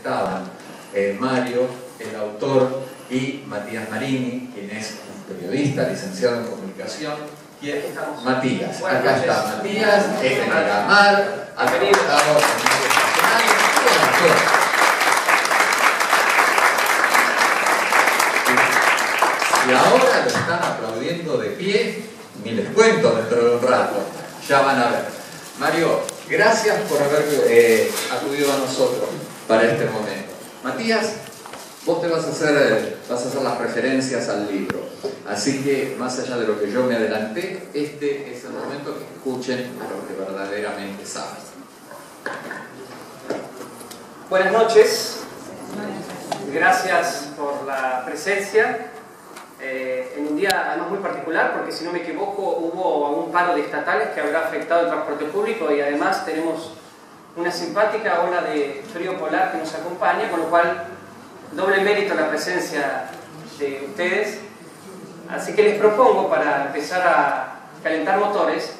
estaban eh, Mario, el autor, y Matías Marini, quien es un periodista licenciado en comunicación. Y Matías, acá está Matías, es de Miramar, ha trabajado Y ahora lo están aplaudiendo de pie, ni les cuento dentro de un rato, ya van a ver. Mario, gracias por haber eh, acudido a nosotros para este momento. Matías, vos te vas a, hacer, eh, vas a hacer las referencias al libro. Así que, más allá de lo que yo me adelanté, este es el momento que escuchen a lo que verdaderamente saben. Buenas noches. Gracias por la presencia. Eh, en un día además muy particular, porque si no me equivoco hubo un paro de estatales que habrá afectado el transporte público y además tenemos una simpática ola de frío polar que nos acompaña, con lo cual doble mérito la presencia de ustedes. Así que les propongo, para empezar a calentar motores,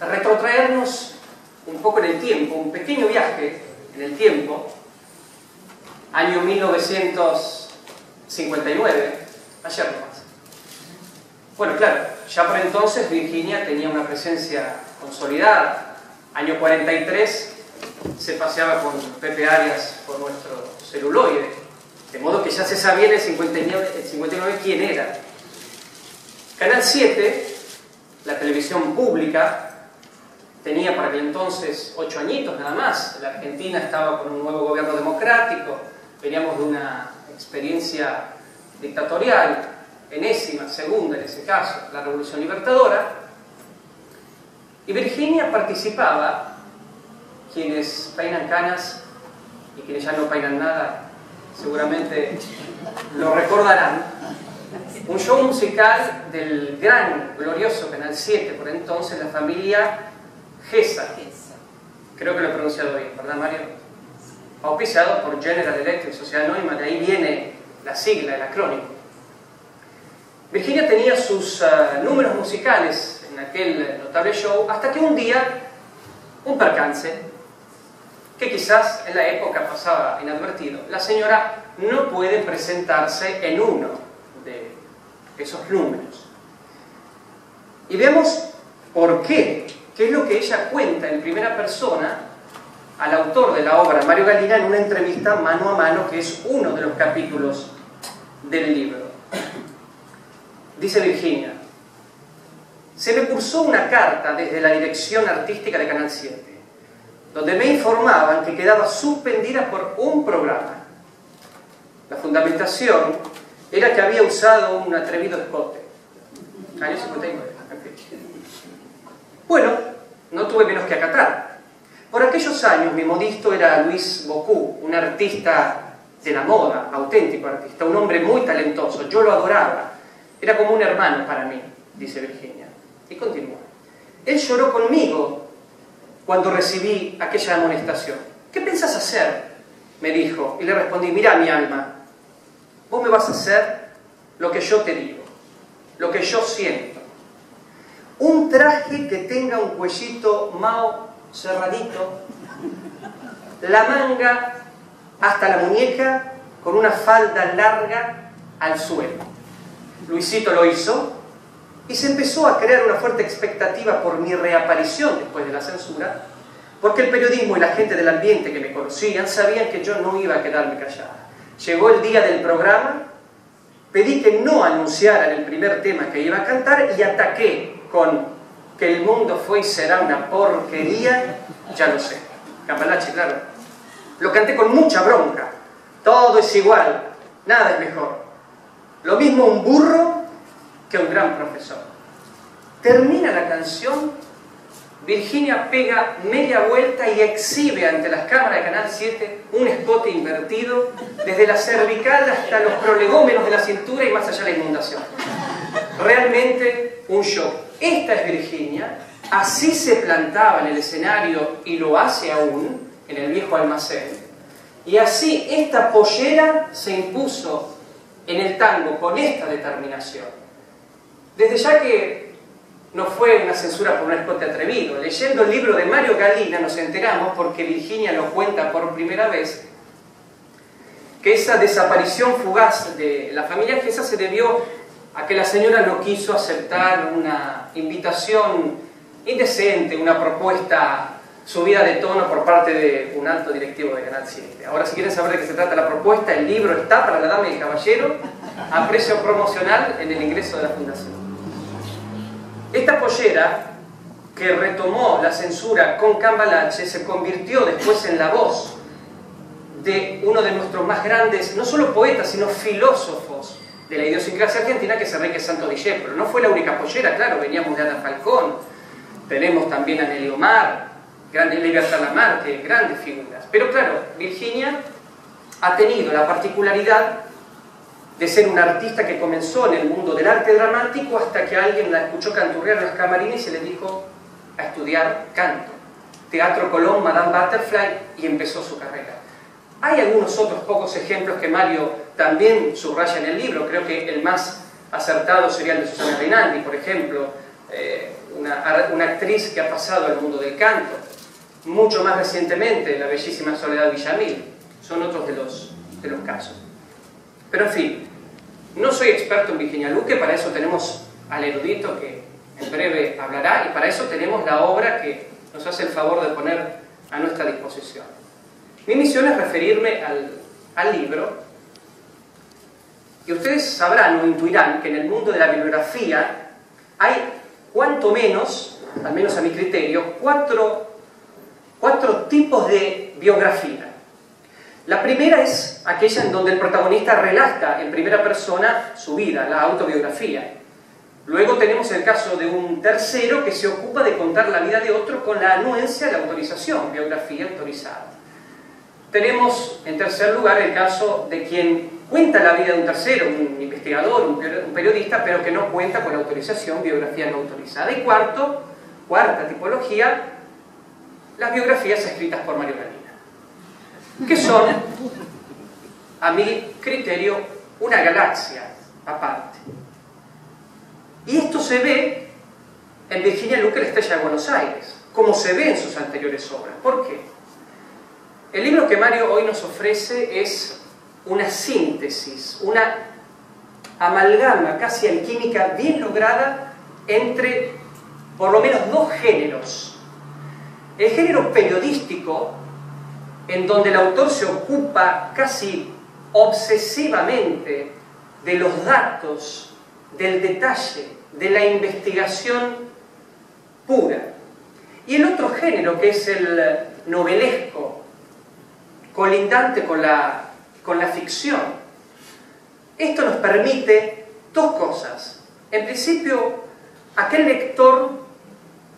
retrotraernos un poco en el tiempo, un pequeño viaje en el tiempo, año 1959, ayer nomás. Bueno, claro, ya por entonces Virginia tenía una presencia consolidada. Año 43 se paseaba con Pepe Arias por nuestro celuloide, de modo que ya se sabía en el 59, el 59 quién era. Canal 7, la televisión pública, tenía para aquel entonces ocho añitos nada más. La Argentina estaba con un nuevo gobierno democrático, veníamos de una experiencia dictatorial, enésima, segunda en ese caso, la Revolución Libertadora, y Virginia participaba, quienes peinan canas y quienes ya no peinan nada, seguramente lo recordarán, un show musical del gran, glorioso Canal 7, por entonces, la familia Gesa. Creo que lo he pronunciado bien, ¿verdad Mario? Auspiciado por General Electric, Sociedad Anónima, de ahí viene la sigla, el acrónimo. Virginia tenía sus uh, números musicales aquel notable show hasta que un día, un percance, que quizás en la época pasaba inadvertido, la señora no puede presentarse en uno de esos números. Y vemos por qué, qué es lo que ella cuenta en primera persona al autor de la obra, Mario Galina, en una entrevista mano a mano, que es uno de los capítulos del libro. Dice Virginia, se me cursó una carta desde la dirección artística de Canal 7, donde me informaban que quedaba suspendida por un programa. La fundamentación era que había usado un atrevido escote. Año 59, Bueno, no tuve menos que acatar. Por aquellos años mi modisto era Luis Bocú, un artista de la moda, auténtico artista, un hombre muy talentoso, yo lo adoraba, era como un hermano para mí, dice Virginia. Y continúa. Él lloró conmigo cuando recibí aquella amonestación. ¿Qué pensás hacer? me dijo, y le respondí, mira mi alma, vos me vas a hacer lo que yo te digo, lo que yo siento. Un traje que tenga un cuellito mao cerradito, la manga hasta la muñeca con una falda larga al suelo. Luisito lo hizo y se empezó a crear una fuerte expectativa por mi reaparición después de la censura, porque el periodismo y la gente del ambiente que me conocían sabían que yo no iba a quedarme callada. Llegó el día del programa, pedí que no anunciaran el primer tema que iba a cantar y ataqué con que el mundo fue y será una porquería, ya lo sé. Cambalache, claro. Lo canté con mucha bronca. Todo es igual, nada es mejor. Lo mismo un burro que un gran profesor. Termina la canción, Virginia pega media vuelta y exhibe ante las cámaras de Canal 7 un escote invertido desde la cervical hasta los prolegómenos de la cintura y más allá de la inundación. Realmente un show. Esta es Virginia, así se plantaba en el escenario y lo hace aún en el viejo almacén. Y así esta pollera se impuso en el tango con esta determinación. Desde ya que no fue una censura por un escote atrevido, leyendo el libro de Mario Galina nos enteramos, porque Virginia lo cuenta por primera vez, que esa desaparición fugaz de la familia Gesa se debió a que la señora no quiso aceptar una invitación indecente, una propuesta subida de tono por parte de un alto directivo de Canal 7. Ahora, si quieren saber de qué se trata la propuesta, el libro está para la dama y el caballero a precio promocional en el ingreso de la fundación. Esta pollera, que retomó la censura con Cambalache, se convirtió después en la voz de uno de nuestros más grandes, no solo poetas, sino filósofos de la idiosincrasia argentina, que es Enrique Santo Discépolo. No fue la única pollera, claro, veníamos de Ana Falcón, tenemos también a Nelly Omar, grande Lamarque, grandes figuras. Pero claro, Virginia ha tenido la particularidad de ser una artista que comenzó en el mundo del arte dramático hasta que alguien la escuchó canturrear en las camarines y se le dijo a estudiar canto. Teatro Colón, Madame Butterfly y empezó su carrera. Hay algunos otros pocos ejemplos que Mario también subraya en el libro. Creo que el más acertado sería el de Susana Rinaldi, por ejemplo, eh, una, una actriz que ha pasado al mundo del canto mucho más recientemente la bellísima Soledad Villamil. Son otros de los, de los casos. Pero en fin, no soy experto en Virginia Luque, para eso tenemos al erudito que en breve hablará y para eso tenemos la obra que nos hace el favor de poner a nuestra disposición. Mi misión es referirme al, libro y ustedes sabrán o intuirán que en el mundo de la bibliografía hay cuanto menos, al menos a mi criterio, cuatro cuatro tipos de biografía. La primera es aquella en donde el protagonista relata en primera persona su vida, la autobiografía. Luego tenemos el caso de un tercero que se ocupa de contar la vida de otro con la anuencia de autorización, biografía autorizada. Tenemos en tercer lugar el caso de quien cuenta la vida de un tercero, un investigador, un periodista, pero que no cuenta con autorización, biografía no autorizada. Y cuarto, cuarta tipología, las biografías escritas por Mario Galina, que son, a mi criterio, una galaxia aparte. Y esto se ve en Virginia Luque, la estrella de Buenos Aires, como se ve en sus anteriores obras. ¿Por qué? El libro que Mario hoy nos ofrece es una síntesis, una amalgama casi alquímica bien lograda entre por lo menos dos géneros el género periodístico, en donde el autor se ocupa casi obsesivamente de los datos, del detalle, de la investigación pura. Y el otro género, que es el novelesco, colindante con la, con la ficción. Esto nos permite dos cosas. En principio, aquel lector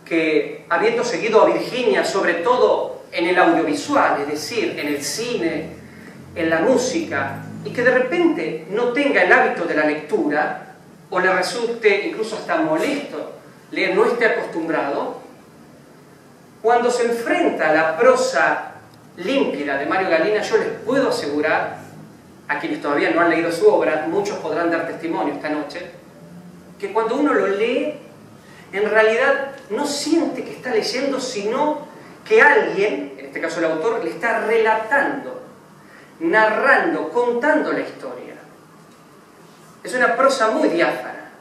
que habiendo seguido a Virginia, sobre todo en el audiovisual, es decir, en el cine, en la música, y que de repente no tenga el hábito de la lectura, o le resulte incluso hasta molesto leer, no esté acostumbrado, cuando se enfrenta a la prosa límpida de Mario Galina, yo les puedo asegurar, a quienes todavía no han leído su obra, muchos podrán dar testimonio esta noche, que cuando uno lo lee, en realidad no siente que está leyendo, sino que alguien, en este caso el autor, le está relatando, narrando, contando la historia. Es una prosa muy diáfana.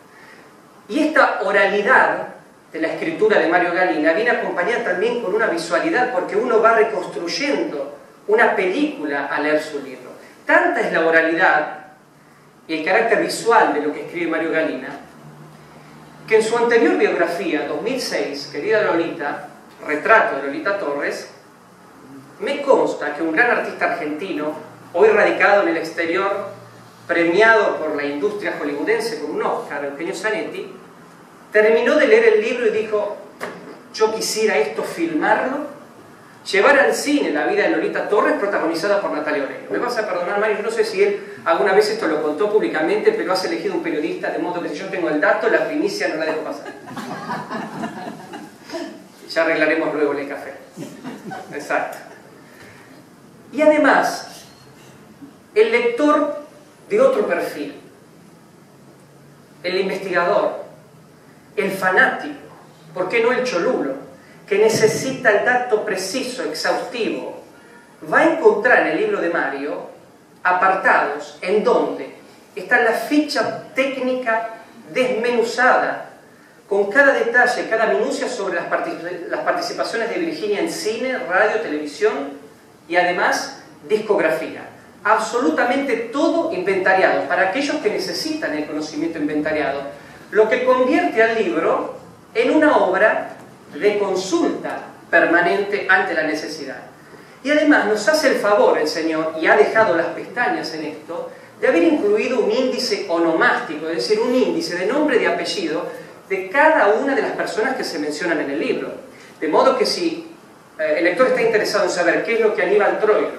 Y esta oralidad de la escritura de Mario Galina viene acompañada también con una visualidad, porque uno va reconstruyendo una película al leer su libro. Tanta es la oralidad y el carácter visual de lo que escribe Mario Galina, que en su anterior biografía, 2006, Querida Lolita, retrato de Lolita Torres, me consta que un gran artista argentino, hoy radicado en el exterior, premiado por la industria hollywoodense con un Oscar, Eugenio Zanetti, terminó de leer el libro y dijo, yo quisiera esto filmarlo llevar al cine la vida de Lolita Torres protagonizada por Natalia Oreiro. Me vas a perdonar, Mario, no sé si él alguna vez esto lo contó públicamente, pero has elegido un periodista, de modo que si yo tengo el dato, la primicia no la dejo pasar. Ya arreglaremos luego el café. Exacto. Y además, el lector de otro perfil, el investigador, el fanático, ¿por qué no el cholulo? que necesita el dato preciso, exhaustivo, va a encontrar en el libro de Mario apartados en donde está la ficha técnica desmenuzada con cada detalle, cada minucia sobre las, participaciones de Virginia en cine, radio, televisión y además discografía. Absolutamente todo inventariado, para aquellos que necesitan el conocimiento inventariado, lo que convierte al libro en una obra de consulta permanente ante la necesidad. Y además nos hace el favor el Señor, y ha dejado las pestañas en esto, de haber incluido un índice onomástico, es decir, un índice de nombre y de apellido de cada una de las personas que se mencionan en el libro. De modo que si eh, el lector está interesado en saber qué es lo que Aníbal Troilo,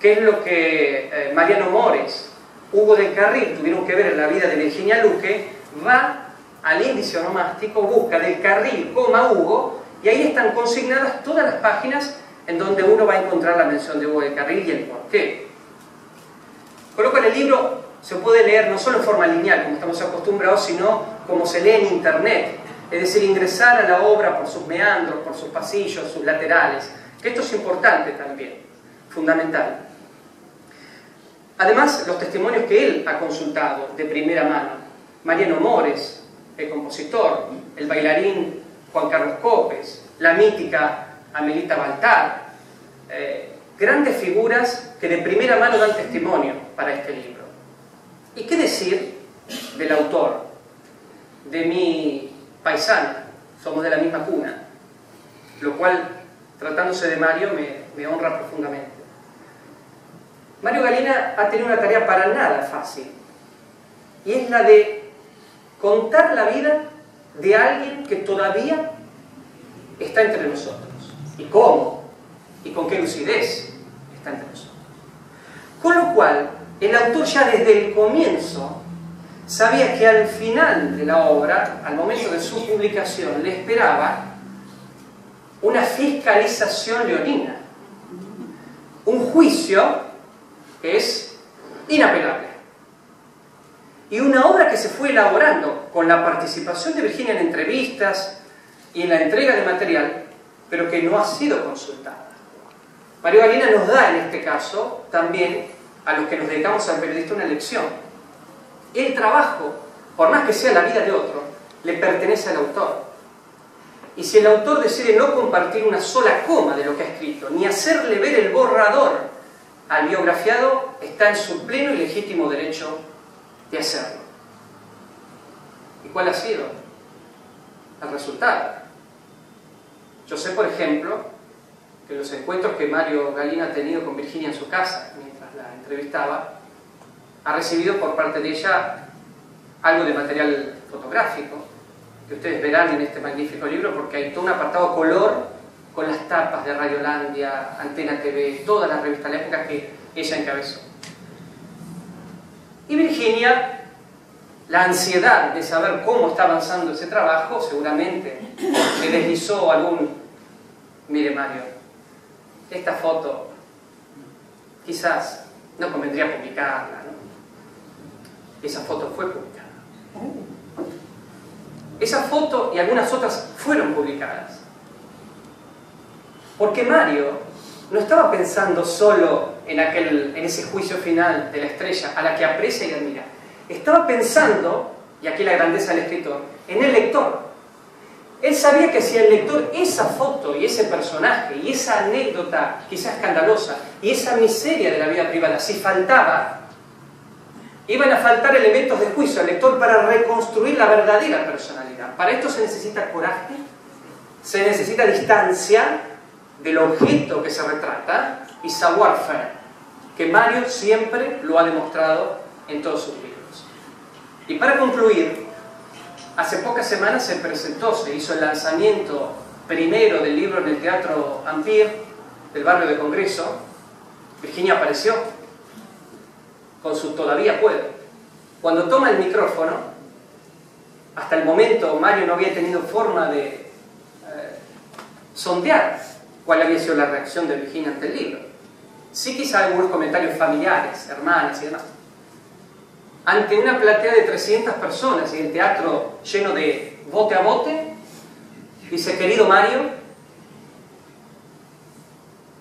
qué es lo que eh, Mariano Mores, Hugo del Carril tuvieron que ver en la vida de Virginia Luque, va al índice onomástico, busca del Carril, coma Hugo, y ahí están consignadas todas las páginas en donde uno va a encontrar la mención de Hugo del Carril y el porqué. Con lo cual el libro se puede leer no solo en forma lineal, como estamos acostumbrados, sino como se lee en Internet. Es decir, ingresar a la obra por sus meandros, por sus pasillos, sus laterales. Que esto es importante también, fundamental. Además, los testimonios que él ha consultado de primera mano. Mariano Mores, el compositor, el bailarín Juan Carlos Copes, la mítica Amelita Baltar, eh, grandes figuras que de primera mano dan testimonio para este libro. ¿Y qué decir del autor, de mi paisano? Somos de la misma cuna, lo cual, tratándose de Mario, me, honra profundamente. Mario Galina ha tenido una tarea para nada fácil, y es la de contar la vida de alguien que todavía está entre nosotros. ¿Y cómo? ¿Y con qué lucidez está entre nosotros? Con lo cual, el autor ya desde el comienzo sabía que al final de la obra, al momento de su publicación, le esperaba una fiscalización leonina, un juicio que es inapelable. Y una obra que se fue elaborando con la participación de Virginia en entrevistas y en la entrega de material, pero que no ha sido consultada. Mario Galina nos da en este caso también a los que nos dedicamos al periodista una lección. El trabajo, por más que sea la vida de otro, le pertenece al autor. Y si el autor decide no compartir una sola coma de lo que ha escrito, ni hacerle ver el borrador al biografiado, está en su pleno y legítimo derecho de hacerlo. ¿Y cuál ha sido el resultado? Yo sé, por ejemplo, que los encuentros que Mario Galina ha tenido con Virginia en su casa, la entrevistaba, ha recibido por parte de ella algo de material fotográfico, que ustedes verán en este magnífico libro, porque hay todo un apartado color con las tapas de Radiolandia, Antena TV, todas las revistas de la época que ella encabezó. Y Virginia, la ansiedad de saber cómo está avanzando ese trabajo, seguramente le deslizó algún, mire Mario, esta foto quizás no convendría publicarla. ¿no? Esa foto fue publicada. Esa foto y algunas otras fueron publicadas. Porque Mario no estaba pensando solo en, aquel, en ese juicio final de la estrella a la que aprecia y admira. Estaba pensando, y aquí la grandeza del escritor, en el lector. Él sabía que si el lector esa foto y ese personaje y esa anécdota quizás escandalosa y esa miseria de la vida privada, si faltaba, iban a faltar elementos de juicio al lector para reconstruir la verdadera personalidad. Para esto se necesita coraje, se necesita distancia del objeto que se retrata y savoir-faire, que Mario siempre lo ha demostrado en todos sus libros. Y para concluir, Hace pocas semanas se presentó, se hizo el lanzamiento primero del libro en el Teatro Ampir del barrio de Congreso. Virginia apareció con su Todavía puedo. Cuando toma el micrófono, hasta el momento Mario no había tenido forma de eh, sondear cuál había sido la reacción de Virginia ante el libro. Sí quizá algunos comentarios familiares, hermanas y demás ante una platea de 300 personas y el teatro lleno de bote a bote, dice, querido Mario,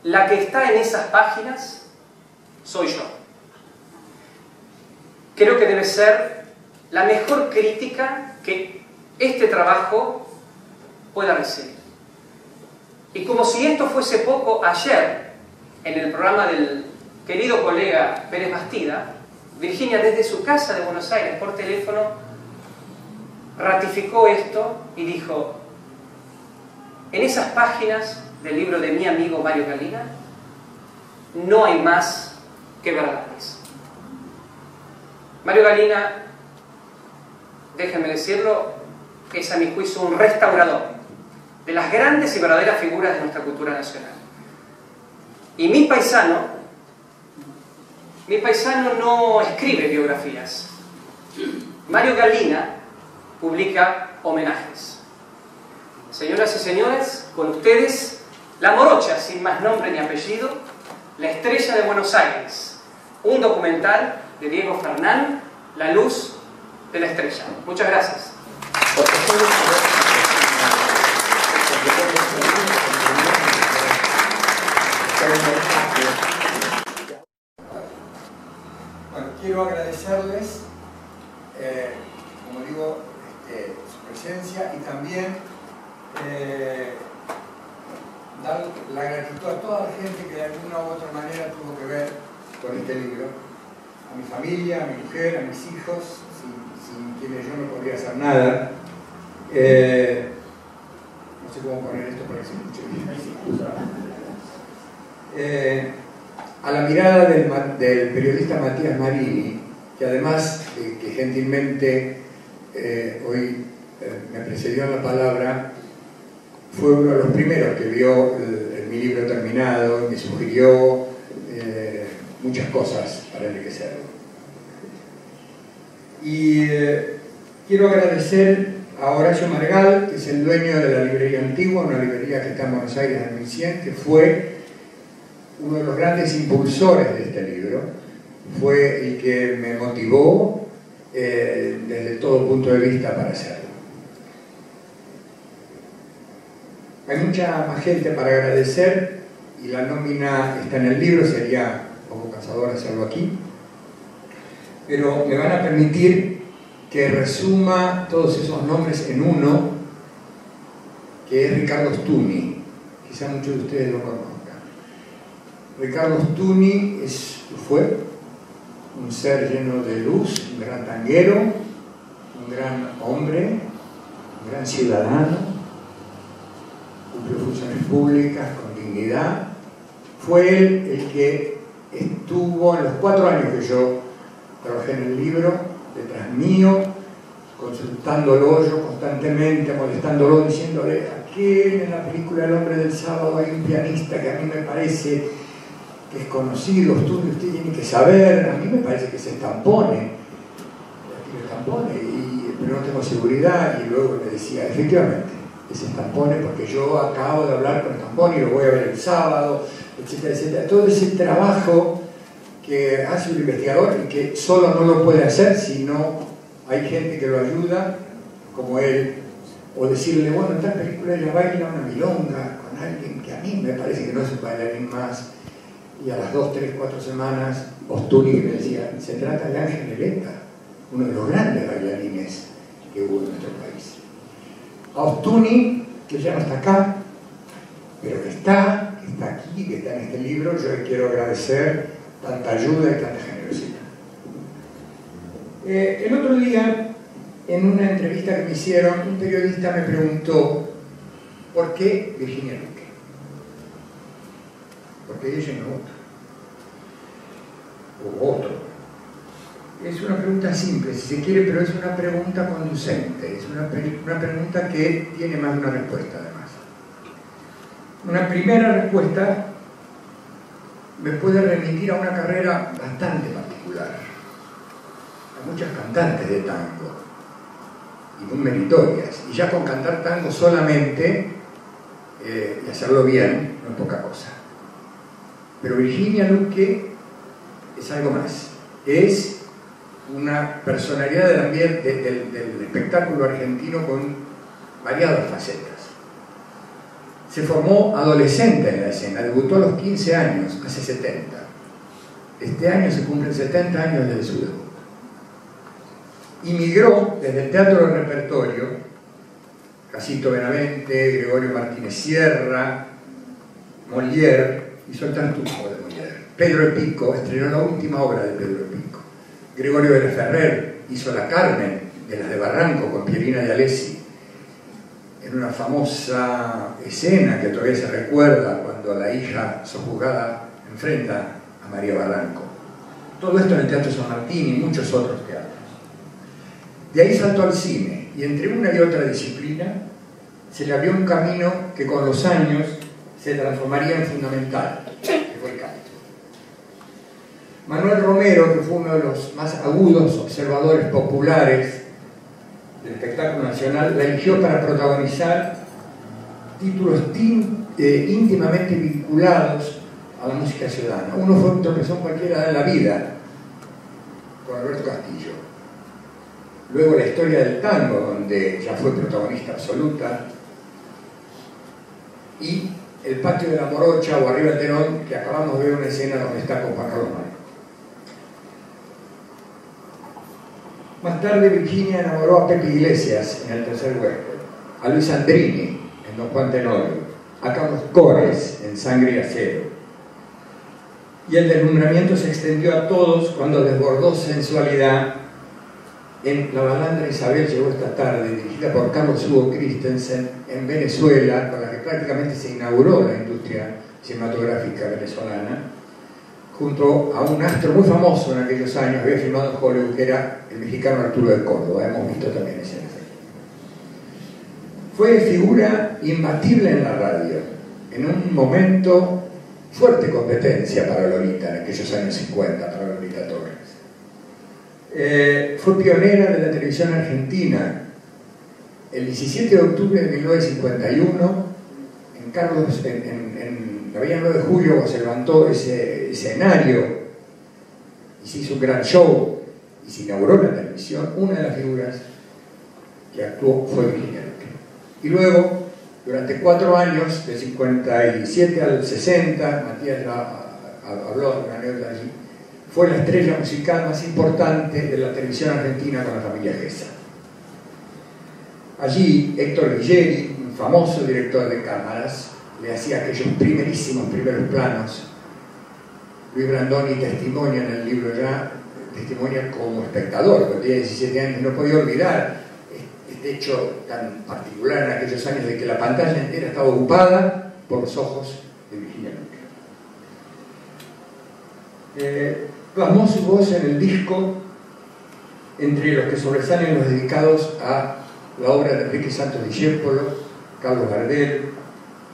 la que está en esas páginas soy yo. creo que debe ser la mejor crítica que este trabajo pueda recibir. Y como si esto fuese poco, ayer, en el programa del querido colega Pérez Bastida, Virginia desde su casa de Buenos Aires por teléfono ratificó esto y dijo, en esas páginas del libro de mi amigo Mario Galina, no hay más que verdades. Mario Galina, déjenme decirlo, es a mi juicio un restaurador de las grandes y verdaderas figuras de nuestra cultura nacional. Y mi paisano, mi paisano no escribe biografías. Mario Galina publica homenajes. Señoras y señores, con ustedes, La Morocha, sin más nombre ni apellido, La Estrella de Buenos Aires, un documental de Diego Fernán, La Luz de la Estrella. Muchas gracias. Quiero agradecerles, eh, como digo, este, su presencia y también eh, dar la gratitud a toda la gente que de alguna u otra manera tuvo que ver con este libro. A mi familia, a mi mujer, a mis hijos, sin, sin quienes yo no podría hacer nada. Eh, no sé cómo poner esto para que se escuche bien. A la mirada del, periodista Matías Marini, que además, eh, que gentilmente eh, hoy eh, me precedió en la palabra, fue uno de los primeros que vio mi libro terminado me sugirió muchas cosas para enriquecerlo. Y quiero agradecer a Horacio Margal, que es el dueño de la librería antigua, una librería que está en Buenos Aires en 1100, que fue uno de los grandes impulsores de este libro, fue el que me motivó eh, desde todo punto de vista para hacerlo. Hay mucha más gente para agradecer y la nómina está en el libro, sería poco cansador hacerlo aquí, pero me van a permitir que resuma todos esos nombres en uno, que es Ricardo Stuni. Quizá muchos de ustedes lo conozcan. Ricardo Stuni fue un ser lleno de luz, un gran tanguero, un gran hombre, un gran ciudadano, cumplió funciones públicas con dignidad. Fue él el que estuvo en los cuatro años que yo trabajé en el libro, detrás mío, consultándolo yo constantemente, molestándolo, diciéndole, aquel en la película El hombre del sábado hay un pianista que a mí me parece que es conocido, usted, usted tiene que saber, a mí me parece que se estampone, que estampone, y, pero no tengo seguridad, y luego me decía, efectivamente, que se estampone porque yo acabo de hablar con Estampone y lo voy a ver el sábado, etcétera, etcétera. Todo ese trabajo que hace un investigador y que solo no lo puede hacer si no hay gente que lo ayuda, como él, o decirle, bueno, en tal película ella baila una milonga con alguien que a mí me parece que no es un bailarín más, y a las dos, tres, cuatro semanas, Ostuni me decía, se trata de Ángel Eleta, uno de los grandes bailarines que hubo en nuestro país. A Ostuni, que ya no está acá, pero que está, que está aquí, que está en este libro, yo le quiero agradecer tanta ayuda y tanta generosidad. Eh, el otro día, en una entrevista que me hicieron, un periodista me preguntó por qué Virginia. Porque no otro. O otro. Es una pregunta simple, si se quiere, pero es una pregunta conducente. Es una, una pregunta que tiene más de una respuesta, además. Una primera respuesta me puede remitir a una carrera bastante particular. A muchas cantantes de tango, y muy meritorias. Y ya con cantar tango solamente eh, y hacerlo bien, no es poca cosa. Pero Virginia Luque es algo más. Es una personalidad del, del, del espectáculo argentino con variadas facetas. Se formó adolescente en la escena, debutó a los 15 años, hace 70. Este año se cumplen 70 años desde su debut. y migró desde el teatro de repertorio, Casito Benavente, Gregorio Martínez Sierra, Molière, hizo el tartufo de Molière. Pedro Epico estrenó la última obra de Pedro Epico. Gregorio de la Ferrer hizo La Carmen, de las de Barranco, con Pierina de Alessi, en una famosa escena que todavía se recuerda cuando la hija sojuzgada enfrenta a María Barranco. Todo esto en el Teatro San Martín y muchos otros teatros. De ahí saltó al cine y entre una y otra disciplina se le abrió un camino que con los años se transformaría en fundamental, que fue el canto. Manuel Romero, que fue uno de los más agudos observadores populares del espectáculo nacional, la eligió para protagonizar títulos eh, íntimamente vinculados a la música ciudadana. Uno fue un tropezón cualquiera de la vida, con Alberto Castillo. Luego la historia del tango, donde ya fue protagonista absoluta. Y el patio de la Morocha o arriba del Terón, que acabamos de ver una escena donde está con Juan Más tarde Virginia enamoró a Pepe Iglesias en el tercer huésped, a Luis Andrini en Don Juan Tenorio, a Carlos Cores en Sangre y Acero. Y el deslumbramiento se extendió a todos cuando desbordó sensualidad en La balandra Isabel llegó esta tarde, dirigida por Carlos Hugo Christensen en Venezuela, con la que prácticamente se inauguró la industria cinematográfica venezolana, junto a un astro muy famoso en aquellos años, había filmado en Hollywood, que era el mexicano Arturo de Córdoba, hemos visto también ese Fue figura imbatible en la radio, en un momento fuerte competencia para Lolita, en aquellos años 50, para. Eh, fue pionera de la televisión argentina. El 17 de octubre de 1951, en Carlos, en, la Villa 9 de Julio, se levantó ese escenario y se hizo un gran show y se inauguró la televisión. Una de las figuras que actuó fue Virginia. Y luego, durante cuatro años, de 57 al 60, Matías habló de una anécdota allí, fue la estrella musical más importante de la televisión argentina con la familia Gesa. Allí Héctor Guilleri, un famoso director de cámaras, le hacía aquellos primerísimos primeros planos. Luis Brandoni testimonia en el libro ya, testimonia como espectador, porque tenía 17 años, no podía olvidar este hecho tan particular en aquellos años de que la pantalla entera estaba ocupada por los ojos de Virginia. Eh, plasmó su voz en el disco entre los que sobresalen los dedicados a la obra de Enrique Santos Discépolo, Carlos Gardel,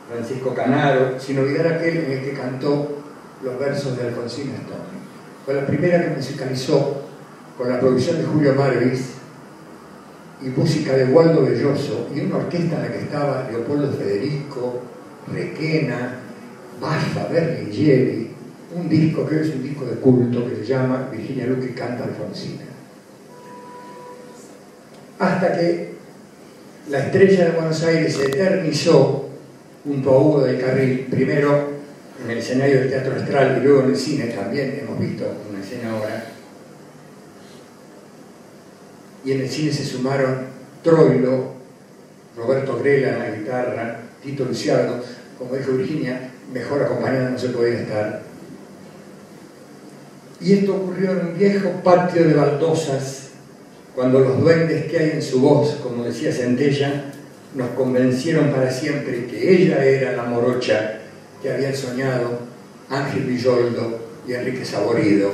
Francisco Canaro, sin olvidar aquel en el que cantó los versos de Alfonsina Stone. Fue la primera que musicalizó con la producción de Julio Marvis y música de Waldo Belloso y una orquesta en la que estaba Leopoldo Federico, Requena, Bafa, Berlingeri, un disco que es un disco de culto que se llama Virginia Luque canta Alfonsina. Hasta que la estrella de Buenos Aires se eternizó junto a Hugo del Carril, primero en el escenario del Teatro Astral y luego en el cine también, hemos visto una escena ahora. Y en el cine se sumaron Troilo, Roberto Grela en la guitarra, Tito Luciano, como dijo Virginia, mejor acompañado no se podía estar y esto ocurrió en un viejo patio de baldosas, cuando los duendes que hay en su voz, como decía Centella, nos convencieron para siempre que ella era la morocha que habían soñado Ángel Villoldo y Enrique Saborido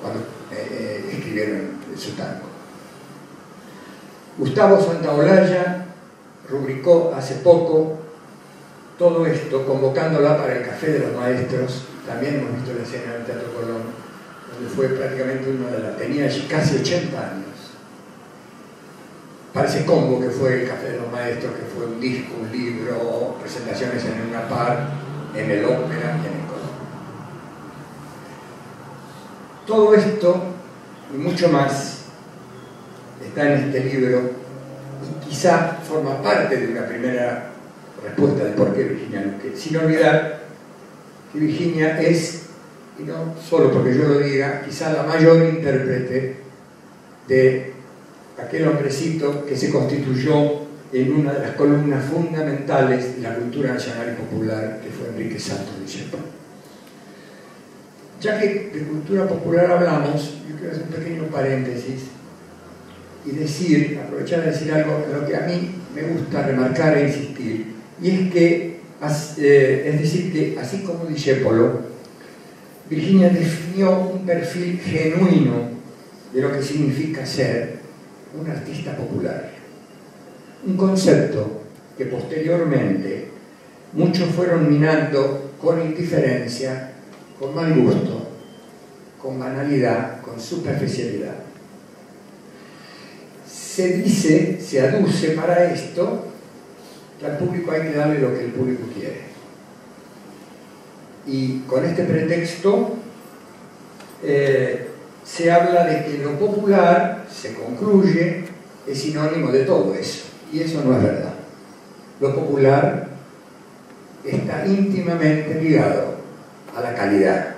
cuando eh, eh, escribieron su tango. Gustavo Santaolalla rubricó hace poco todo esto, convocándola para el Café de los Maestros, también hemos visto la escena del Teatro Colón, donde fue prácticamente uno de las, tenía casi 80 años. Parece combo que fue el Café de los Maestros, que fue un disco, un libro, presentaciones en una par, en el ópera y en el Colón. Todo esto y mucho más está en este libro y quizá forma parte de una primera respuesta de por qué Virginia Luque, sin olvidar que Virginia es y no solo porque yo lo diga, quizá la mayor intérprete de aquel hombrecito que se constituyó en una de las columnas fundamentales de la cultura nacional y popular, que fue Enrique Santos Discépolo. Ya que de cultura popular hablamos, yo quiero hacer un pequeño paréntesis y decir, aprovechar de decir algo en lo que a mí me gusta remarcar e insistir, y es que, eh, es decir, que así como Discépolo, Virginia definió un perfil genuino de lo que significa ser un artista popular. Un concepto que posteriormente muchos fueron minando con indiferencia, con mal gusto, con banalidad, con superficialidad. Se dice, se aduce para esto que al público hay que darle lo que el público quiere. Y con este pretexto eh, se habla de que lo popular se concluye, es sinónimo de todo eso. Y eso no es verdad. Lo popular está íntimamente ligado a la calidad.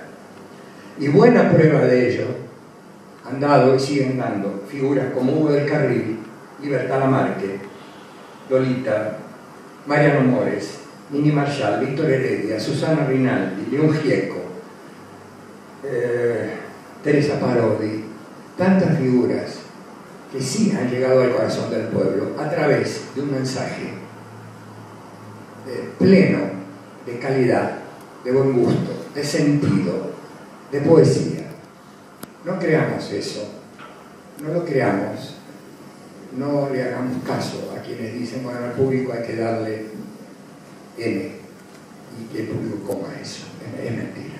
Y buena prueba de ello han dado y siguen dando figuras como Hugo del Carril, Libertad Lamarque, Lolita, Mariano Mores, Nini Marshall, Víctor Heredia, Susana Rinaldi, León Gieco, eh, Teresa Parodi, tantas figuras que sí han llegado al corazón del pueblo a través de un mensaje pleno de calidad, de buen gusto, de sentido, de poesía. No creamos eso, no lo creamos, no le hagamos caso a quienes dicen, bueno, al público hay que darle M y que el público coma eso. Es mentira.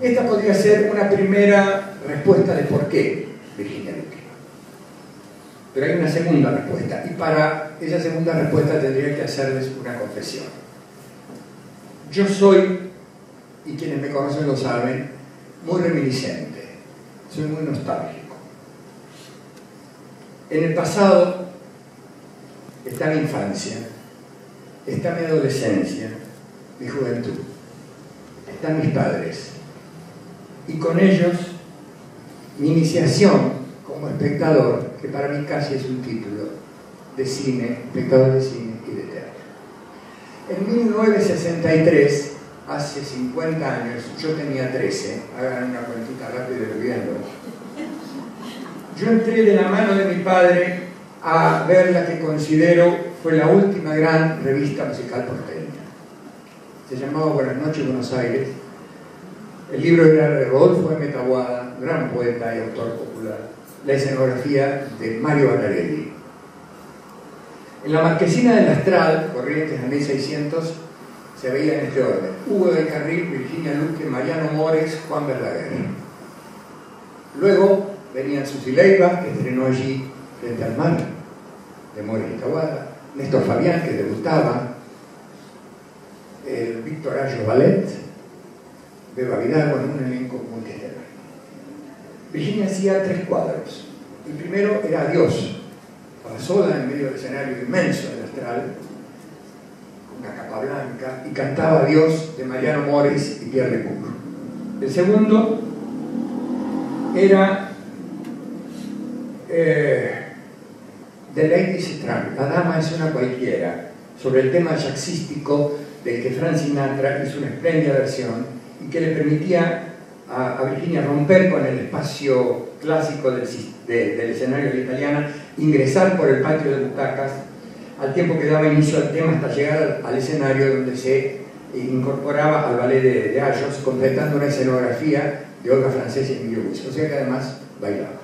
Esta podría ser una primera respuesta de por qué Virginia Luque. Pero hay una segunda respuesta, y para esa segunda respuesta tendría que hacerles una confesión. Yo soy, y quienes me conocen lo saben, muy reminiscente, soy muy nostálgico. En el pasado está mi infancia, está mi adolescencia, mi juventud, están mis padres, y con ellos mi iniciación como espectador, que para mí casi es un título de cine, espectador de cine y de teatro. En 1963, hace 50 años, yo tenía 13, hagan una cuentita rápida y viendo. Yo entré de la mano de mi padre a ver la que considero fue la última gran revista musical porteña. Se llamaba Buenas noches Buenos Aires el libro era de Rodolfo de Metaguada, gran poeta y autor popular. La escenografía de Mario Banarelli. En la marquesina del Astral, Corrientes a 1600, se veía en este orden. Hugo del Carril, Virginia Luque, Mariano Mores, Juan Verdaguer. Luego venían Susi Leiva, que estrenó allí Frente al Mar, de Mores y Tahuada, Néstor Fabián, que debutaba, el Víctor Ayo Ballet, Beba Vidal, con un elenco multitelar. Virginia hacía tres cuadros. El primero era Dios, para sola en medio del escenario inmenso del astral, con una capa blanca, y cantaba Dios de Mariano Mores y Pierre Lecour. El segundo era eh, The Lady Trump, La Dama es una cualquiera, sobre el tema jazzístico del que Frank Sinatra hizo una espléndida versión y que le permitía a, Virginia romper con el espacio clásico del, escenario de la italiana, ingresar por el patio de butacas, al tiempo que daba inicio al tema hasta llegar al, escenario donde se incorporaba al ballet de, de Ayos, completando una escenografía de Olga Francesa y Emilio o sea que además bailaba.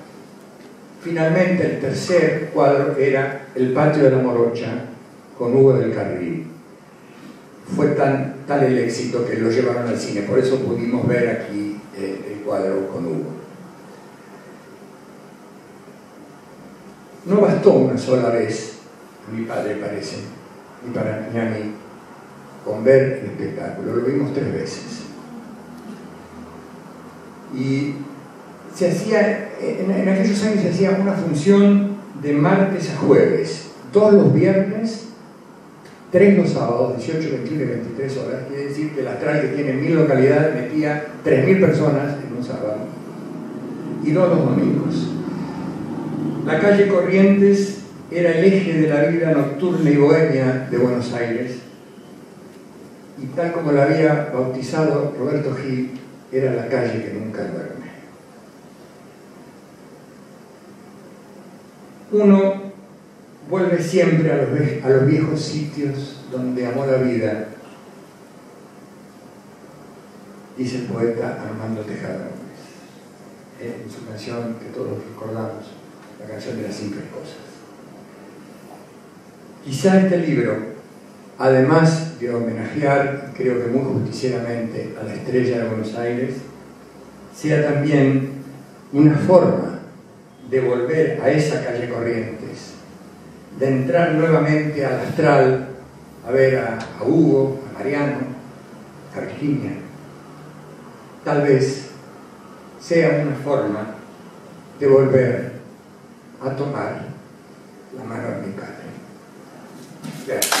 Finalmente, el tercer cuadro era El patio de la morocha con Hugo del Carril fue tan, tal el éxito que lo llevaron al cine. Por eso pudimos ver aquí eh, el cuadro con Hugo. No bastó una sola vez, mi padre parece, ni para ni a mí, con ver el espectáculo. Lo vimos tres veces. Y se hacía, en, aquellos años se hacía una función de martes a jueves, todos los viernes tres los sábados, 18, 21 y 23 horas, quiere decir que la Astral que tiene mil localidades metía 3.000 personas en un sábado y no los domingos. La calle Corrientes era el eje de la vida nocturna y bohemia de Buenos Aires y tal como la había bautizado Roberto Gil, era la calle que nunca duerme. Uno vuelve siempre a los, viejos sitios donde amó la vida, dice el poeta Armando Tejada en su canción que todos recordamos, la canción de las simples cosas. Quizá este libro, además de homenajear, creo que muy justicieramente, a la estrella de Buenos Aires, sea también una forma de volver a esa calle Corrientes, de entrar nuevamente al astral a ver a, Hugo, a Mariano, a Virginia. Tal vez sea una forma de volver a tomar la mano de mi padre. Gracias.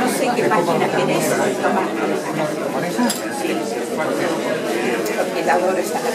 No sé qué página querés tomar. ¿Con? Sí. El labor está la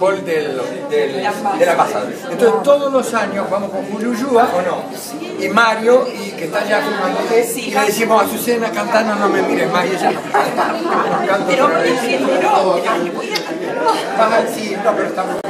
hall del, del, de la embajada. Entonces todos los años vamos con Julio Yúa, ¿o no? Y Mario, y que está allá filmando, y le decimos a Azucena cantando No me mires más, y ella nos canta. Nos canta pero, pero, pero, no, pero estamos...